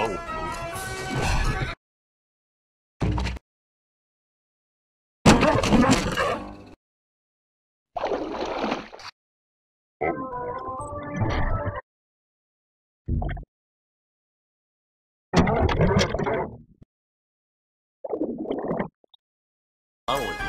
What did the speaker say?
Oh. oh.